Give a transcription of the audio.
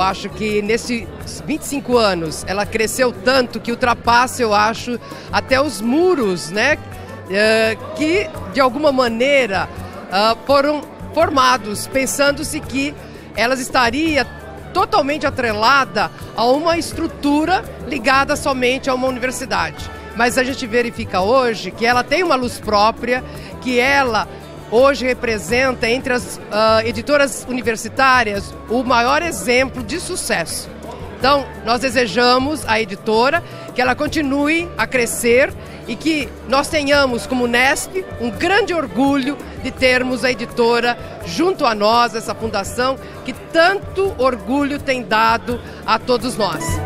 acho que nesses 25 anos ela cresceu tanto que ultrapassa, eu acho, até os muros, né? Uh, que de alguma maneira uh, foram formados, pensando-se que elas estaria totalmente atrelada a uma estrutura ligada somente a uma universidade. Mas a gente verifica hoje que ela tem uma luz própria, que ela hoje representa entre as uh, editoras universitárias o maior exemplo de sucesso. Então, nós desejamos à editora que ela continue a crescer e que nós tenhamos como Nesp um grande orgulho de termos a editora junto a nós, essa fundação que tanto orgulho tem dado a todos nós.